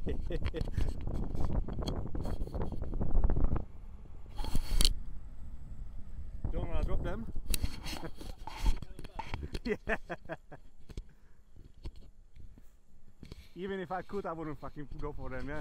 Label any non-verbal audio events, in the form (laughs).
(laughs) Don't wanna drop them? (laughs) yeah. (laughs) Even if I could, I wouldn't fucking go for them, yeah.